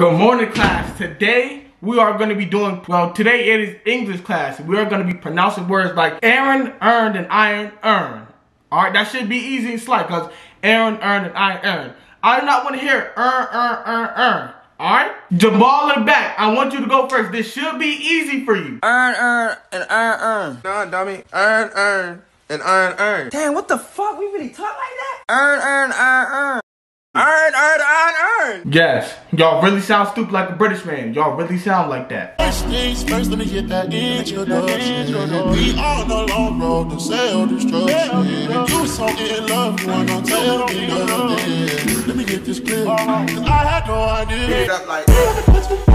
Good morning, class. Today, we are going to be doing, well, today it is English class. We are going to be pronouncing words like Aaron earned and iron earned. All right, that should be easy and slight because Aaron earned and iron earned. I do not want to hear earn, earn, earn, earn. All right? Jamal in the back, I want you to go first. This should be easy for you. Earn, earn, and earn, earn. Nah, dummy. Earn, earn, and earn, earn. Damn, what the fuck? We really talk like that? Earn, earn, earn, earn. Earn, earn, earn, earn. Yes. Y'all really sound stupid like a British man. Y'all really sound like that. First things first, let me get that introduction. We on the long road to self-destruction. You so in love, you wanna tell me nothing. Let me get this clear, 'cause I had no idea. Up like.